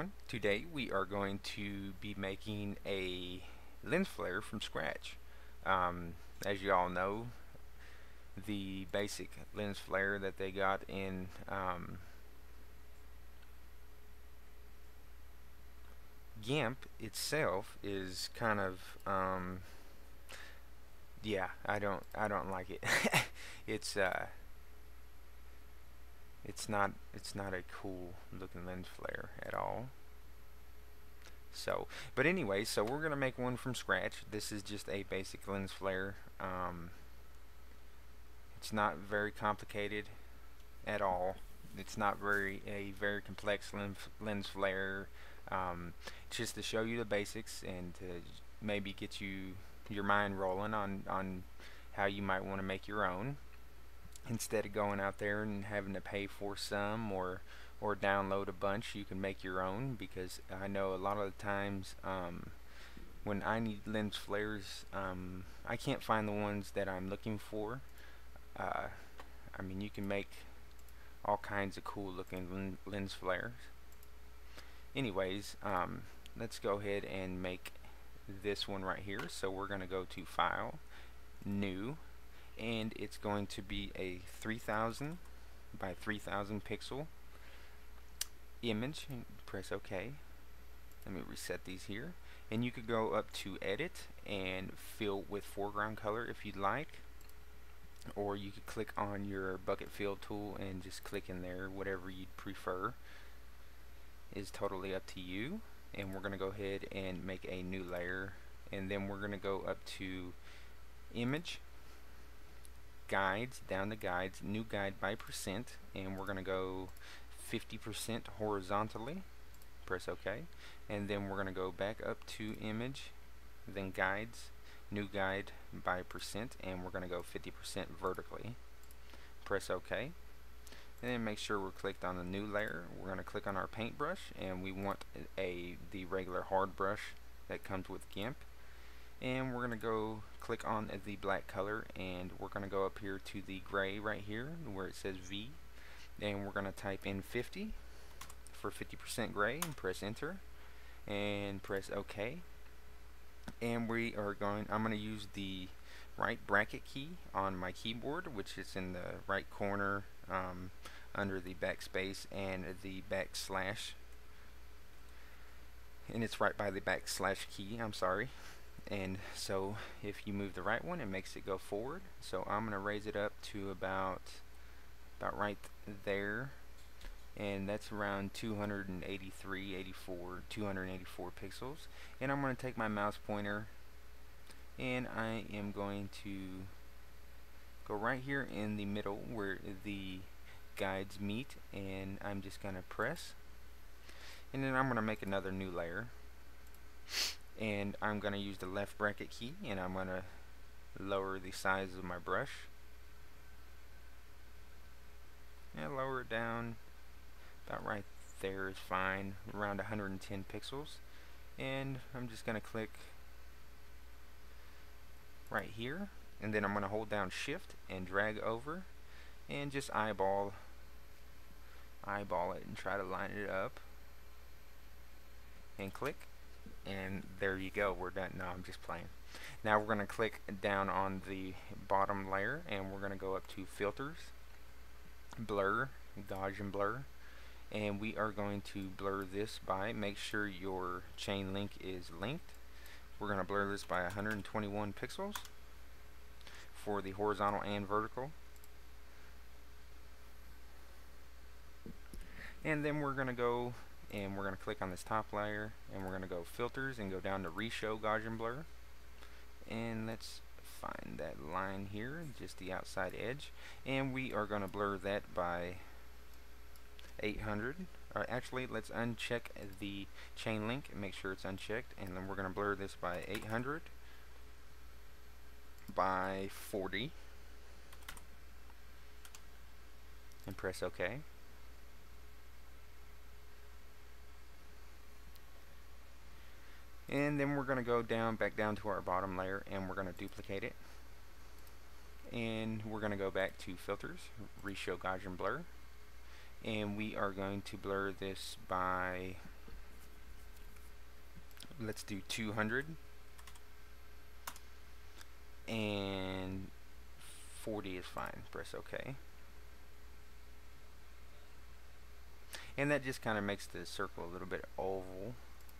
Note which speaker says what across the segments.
Speaker 1: everyone. Today we are going to be making a lens flare from scratch. Um, as you all know, the basic lens flare that they got in um, GIMP itself is kind of um, yeah I don't I don't like it it's uh it's not it's not a cool looking lens flare at all so but anyway so we're gonna make one from scratch. This is just a basic lens flare. Um, it's not very complicated at all. It's not very a very complex lens, lens flare. Um, just to show you the basics and to maybe get you your mind rolling on on how you might want to make your own. Instead of going out there and having to pay for some or or download a bunch you can make your own because I know a lot of the times um, when I need lens flares um, I can't find the ones that I'm looking for. Uh, I mean you can make all kinds of cool looking lens flares. Anyways um, let's go ahead and make this one right here. So we're gonna go to file new and it's going to be a 3000 by 3000 pixel image press OK. Let me reset these here. And you could go up to edit and fill with foreground color if you'd like. Or you could click on your bucket fill tool and just click in there whatever you'd prefer. Is totally up to you. And we're gonna go ahead and make a new layer. And then we're gonna go up to image guides, down to guides, new guide by percent, and we're going to go 50% horizontally. Press OK. And then we're going to go back up to image, then guides, new guide by percent, and we're going to go 50% vertically. Press OK. And then make sure we're clicked on the new layer. We're going to click on our paintbrush, and we want a the regular hard brush that comes with GIMP and we're going to go click on the black color and we're going to go up here to the gray right here where it says V and we're going to type in 50 for 50% gray and press enter and press OK. And we are going I'm going to use the right bracket key on my keyboard which is in the right corner um, under the backspace and the backslash. And it's right by the backslash key I'm sorry. And so if you move the right one it makes it go forward. So I'm gonna raise it up to about about right there. And that's around 283 84 284 pixels. And I'm going to take my mouse pointer and I am going to go right here in the middle where the guides meet and I'm just going to press. And then I'm going to make another new layer. And I'm going to use the left bracket key and I'm going to lower the size of my brush and lower it down. About right there is fine around 110 pixels. And I'm just going to click right here. And then I'm going to hold down shift and drag over and just eyeball eyeball it and try to line it up. And click. And there you go we're done. No I'm just playing. Now we're going to click down on the bottom layer and we're going to go up to filters blur Gaussian blur. And we are going to blur this by make sure your chain link is linked. We're going to blur this by 121 pixels for the horizontal and vertical. And then we're going to go and we're going to click on this top layer and we're going to go filters and go down to reshow Gaussian blur. And let's find that line here just the outside edge. And we are going to blur that by 800 or uh, actually let's uncheck the chain link and make sure it's unchecked. And then we're going to blur this by 800 by 40 and press OK and then we're going to go down back down to our bottom layer and we're going to duplicate it. And we're going to go back to filters reshow Gaussian blur. And we are going to blur this by let's do 200 and 40 is fine press OK. And that just kind of makes the circle a little bit oval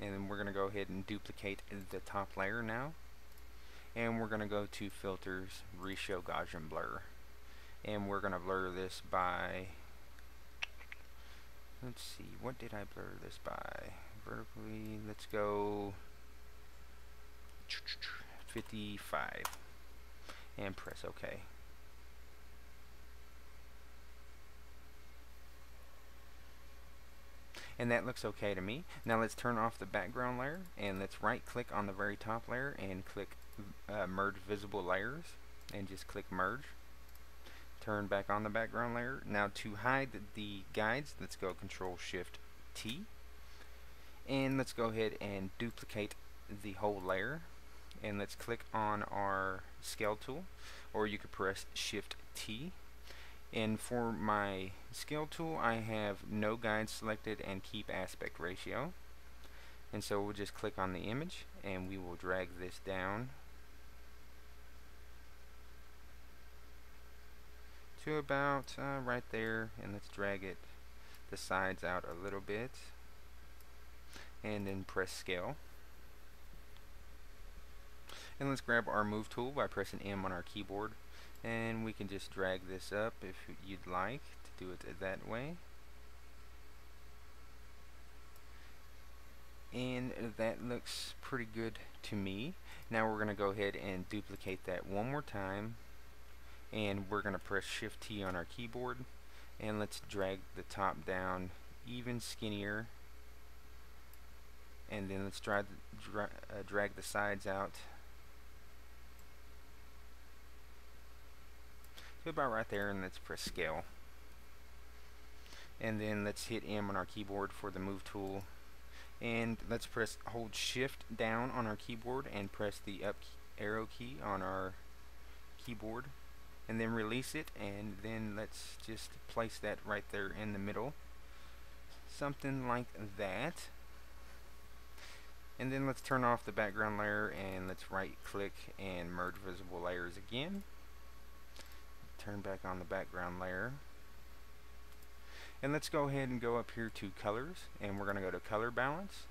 Speaker 1: and then we're going to go ahead and duplicate the top layer now. And we're going to go to filters reshow Gaussian blur. And we're going to blur this by let's see what did I blur this by? Vertically let's go 55 and press OK and that looks okay to me. Now let's turn off the background layer and let's right click on the very top layer and click uh, merge visible layers and just click merge. Turn back on the background layer. Now to hide the guides let's go control shift T and let's go ahead and duplicate the whole layer. And let's click on our scale tool or you could press shift T and for my scale tool I have no guide selected and keep aspect ratio. And so we'll just click on the image and we will drag this down to about uh, right there. And let's drag it the sides out a little bit. And then press scale. And let's grab our move tool by pressing M on our keyboard and we can just drag this up if you'd like to do it that way. And that looks pretty good to me. Now we're gonna go ahead and duplicate that one more time. And we're gonna press shift T on our keyboard. And let's drag the top down even skinnier. And then let's drag, dra uh, drag the sides out to about right there and let's press scale. And then let's hit M on our keyboard for the move tool. And let's press hold shift down on our keyboard and press the up arrow key on our keyboard. And then release it and then let's just place that right there in the middle. Something like that. And then let's turn off the background layer and let's right click and merge visible layers again turn back on the background layer. And let's go ahead and go up here to colors and we're going to go to color balance.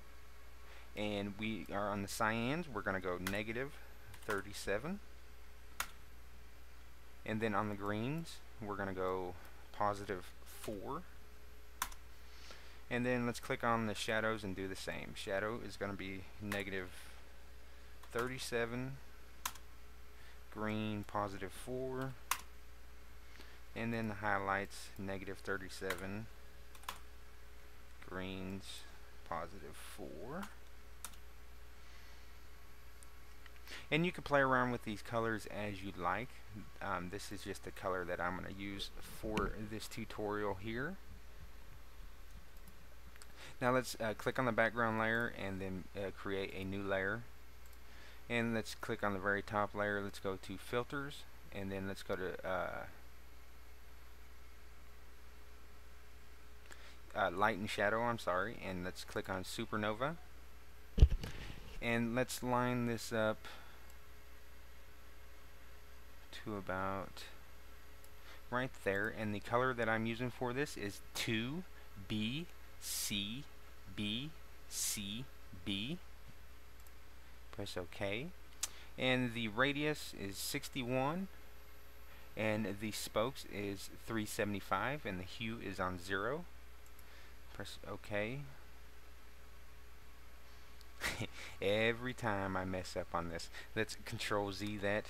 Speaker 1: And we are on the cyans we're going to go negative 37 and then on the greens we're going to go positive 4 and then let's click on the shadows and do the same. Shadow is going to be negative 37 green positive 4 and then the highlights negative 37 greens positive 4 and you can play around with these colors as you'd like. Um, this is just the color that I'm going to use for this tutorial here. Now let's uh, click on the background layer and then uh, create a new layer. And let's click on the very top layer. Let's go to filters and then let's go to uh, uh, light and shadow I'm sorry and let's click on supernova. And let's line this up to about right there. And the color that I'm using for this is 2B C B C B. Press OK and the radius is 61 and the spokes is 375 and the hue is on 0 press OK every time I mess up on this let's control Z that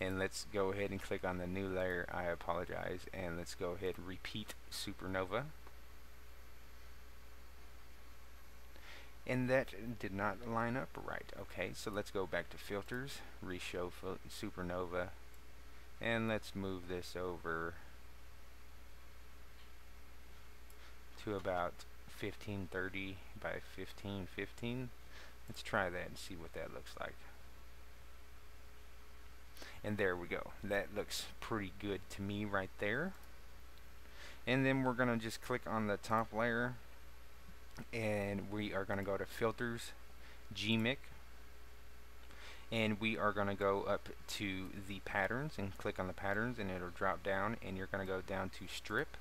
Speaker 1: and let's go ahead and click on the new layer I apologize and let's go ahead and repeat supernova. And that did not line up right okay so let's go back to filters reshow supernova and let's move this over to about 1530 by 1515 let's try that and see what that looks like. And there we go. That looks pretty good to me right there. And then we're gonna just click on the top layer and we are gonna go to filters G'MIC and we are going to go up to the patterns and click on the patterns and it'll drop down and you're going to go down to strip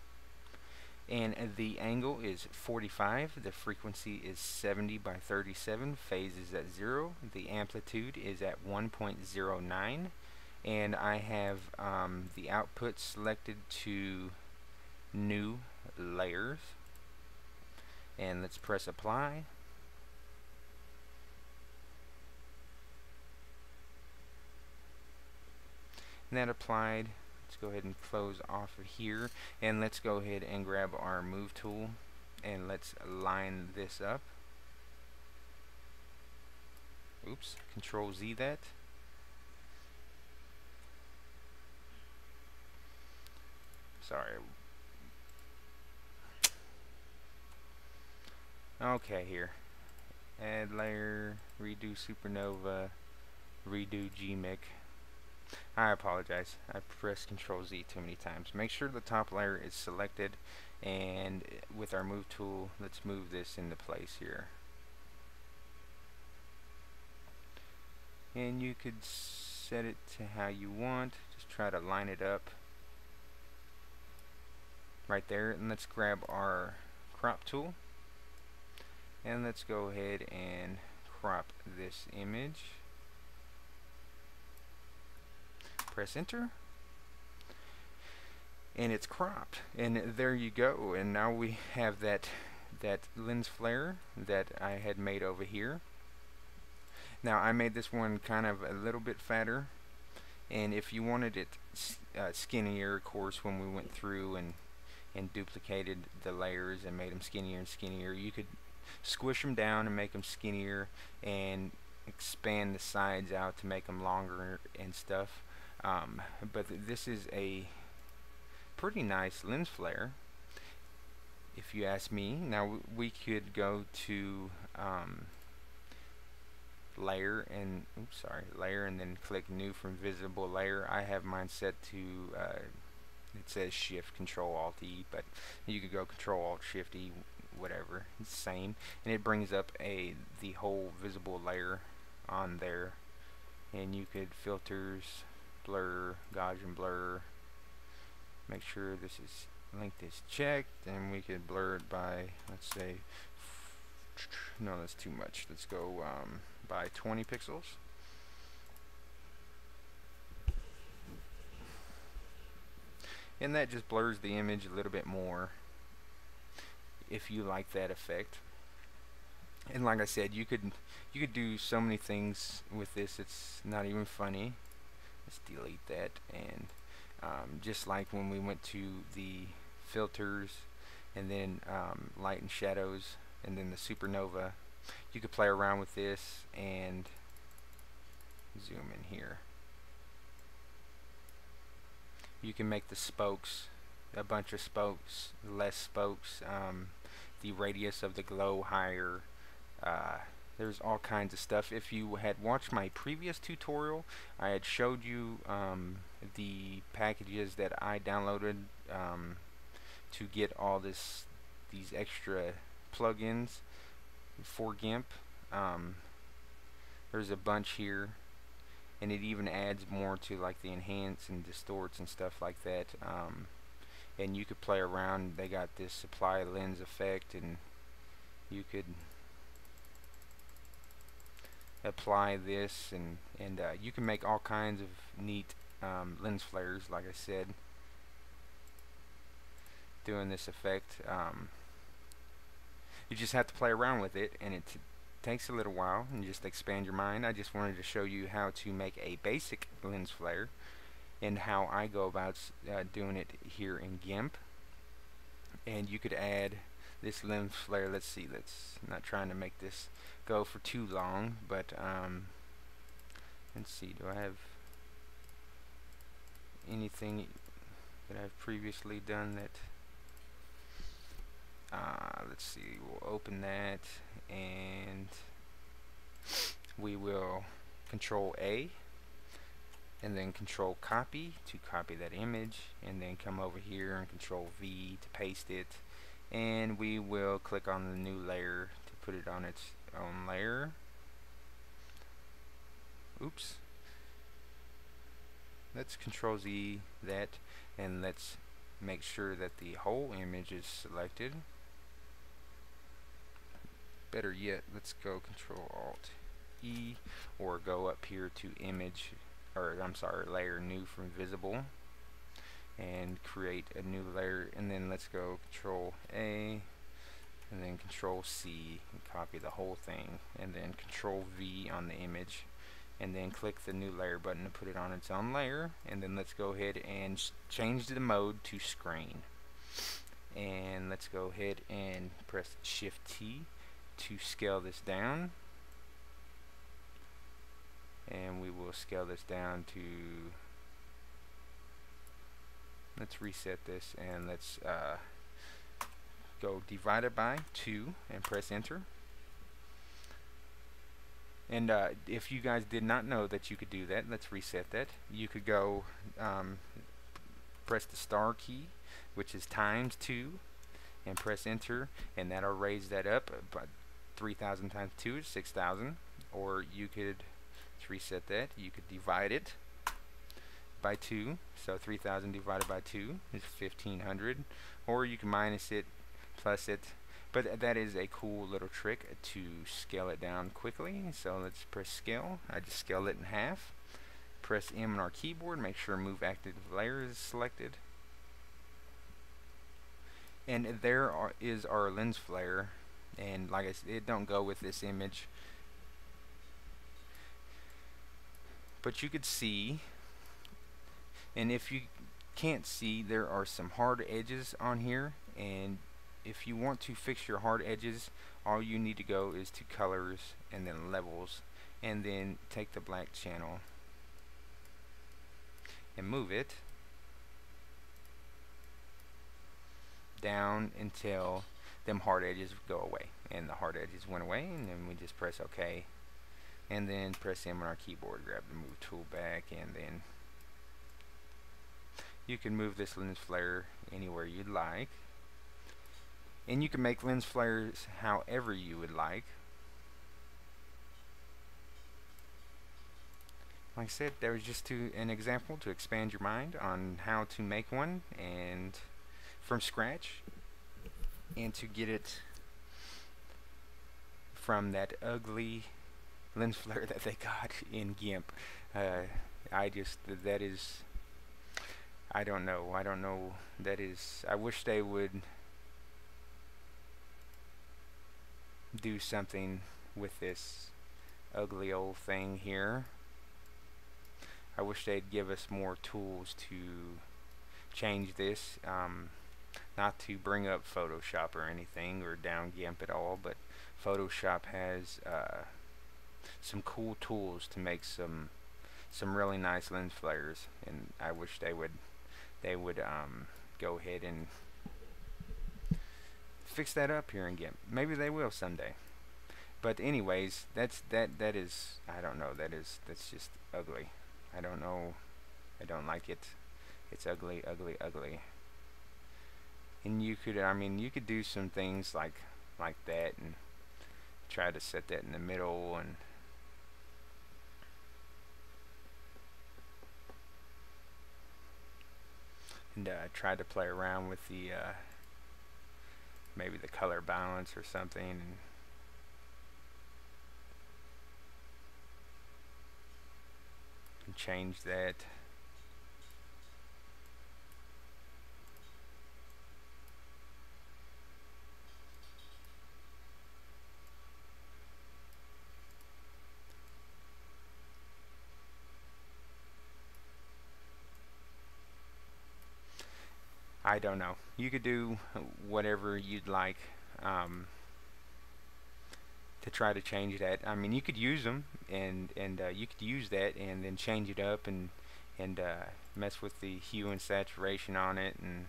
Speaker 1: and the angle is 45 the frequency is 70 by 37 phase is at 0 the amplitude is at 1.09 and I have um, the output selected to new layers. And let's press apply. And that applied let's go ahead and close off of here and let's go ahead and grab our move tool and let's line this up. Oops control Z that. Sorry. Okay here. Add layer redo supernova redo G'MIC I apologize. I pressed Control Z too many times. Make sure the top layer is selected and with our move tool let's move this into place here. And you could set it to how you want. Just try to line it up right there and let's grab our crop tool and let's go ahead and crop this image press enter. And it's cropped. And there you go. And now we have that that lens flare that I had made over here. Now I made this one kind of a little bit fatter. And if you wanted it uh, skinnier of course when we went through and and duplicated the layers and made them skinnier and skinnier you could squish them down and make them skinnier and expand the sides out to make them longer and stuff um, but th this is a pretty nice lens flare if you ask me. Now we could go to um, layer and oops sorry layer and then click new from visible layer. I have mine set to uh, it says shift control alt E but you could go control alt shift E whatever it's the same and it brings up a the whole visible layer on there and you could filters blur, Gaussian blur. Make sure this is length is checked, and we could blur it by, let's say, no, that's too much. Let's go um, by 20 pixels. And that just blurs the image a little bit more if you like that effect. And like I said, you could you could do so many things with this. It's not even funny let's delete that. And um, just like when we went to the filters and then um, light and shadows and then the supernova you could play around with this and zoom in here. You can make the spokes a bunch of spokes less spokes um, the radius of the glow higher uh, there's all kinds of stuff. If you had watched my previous tutorial I had showed you um, the packages that I downloaded um, to get all this these extra plugins for GIMP. Um, there's a bunch here and it even adds more to like the enhance and distorts and stuff like that. Um, and you could play around. They got this supply lens effect and you could apply this and and uh, you can make all kinds of neat um, lens flares like I said doing this effect um, you just have to play around with it and it takes a little while and just expand your mind. I just wanted to show you how to make a basic lens flare and how I go about uh, doing it here in GIMP. And you could add this lens flare let's see let's not trying to make this go for too long, but um, let's see, do I have anything that I've previously done that uh, let's see, we'll open that and we will control A and then control copy to copy that image and then come over here and control V to paste it and we will click on the new layer to put it on its own layer. Oops. Let's control Z that and let's make sure that the whole image is selected. Better yet let's go control alt E or go up here to image or I'm sorry layer new from visible and create a new layer and then let's go control A and then control C and copy the whole thing and then control V on the image and then click the new layer button to put it on its own layer and then let's go ahead and change the mode to screen. And let's go ahead and press shift T to scale this down. And we will scale this down to let's reset this and let's uh, go divided by 2 and press enter. And uh, if you guys did not know that you could do that let's reset that. You could go um, press the star key which is times 2 and press enter and that'll raise that up by 3000 times 2 is 6000 or you could reset that you could divide it by 2 so 3000 divided by 2 is 1500 or you can minus it plus it. But that is a cool little trick to scale it down quickly. So let's press scale. I just scaled it in half. Press M on our keyboard. Make sure move active layer is selected. And there are, is our lens flare. And like I said it don't go with this image. But you could see and if you can't see there are some hard edges on here. And if you want to fix your hard edges all you need to go is to colors and then levels and then take the black channel and move it down until them hard edges go away. And the hard edges went away and then we just press OK. And then press M on our keyboard grab the move tool back and then you can move this lens flare anywhere you'd like. And you can make lens flares however you would like. Like I said there was just to, an example to expand your mind on how to make one and from scratch and to get it from that ugly lens flare that they got in GIMP. Uh, I just that is I don't know I don't know that is I wish they would do something with this ugly old thing here. I wish they'd give us more tools to change this. Um, not to bring up Photoshop or anything or down GIMP at all, but Photoshop has uh, some cool tools to make some some really nice lens flares, and I wish they would they would um, go ahead and fix that up here in GIMP. Maybe they will someday. But anyways, that's that that is I don't know, that is that's just ugly. I don't know. I don't like it. It's ugly, ugly, ugly. And you could I mean, you could do some things like like that and try to set that in the middle and and uh, try to play around with the uh, maybe the color balance or something and change that I don't know. You could do whatever you'd like um, to try to change that. I mean, you could use them and and uh, you could use that and then change it up and and uh, mess with the hue and saturation on it and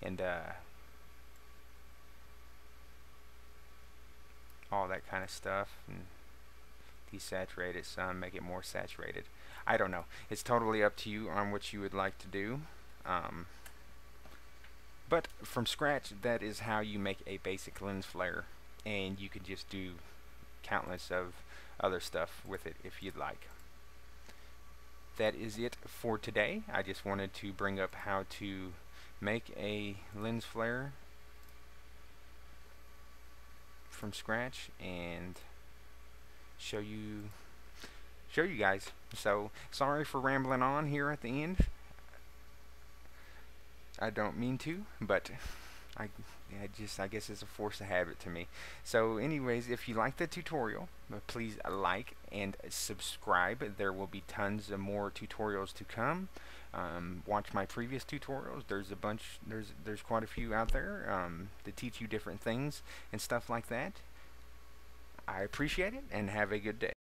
Speaker 1: and uh, all that kind of stuff and desaturate it some, make it more saturated. I don't know. It's totally up to you on what you would like to do. Um, but from scratch, that is how you make a basic lens flare. And you can just do countless of other stuff with it if you'd like. that is it for today. I just wanted to bring up how to make a lens flare from scratch and show you show you guys. So sorry for rambling on here at the end. I don't mean to, but I, I just I guess it's a force of habit to me. So anyways, if you like the tutorial, uh, please like and subscribe. There will be tons of more tutorials to come. Um, watch my previous tutorials. There's a bunch. There's there's quite a few out there um, to teach you different things and stuff like that. I appreciate it and have a good day.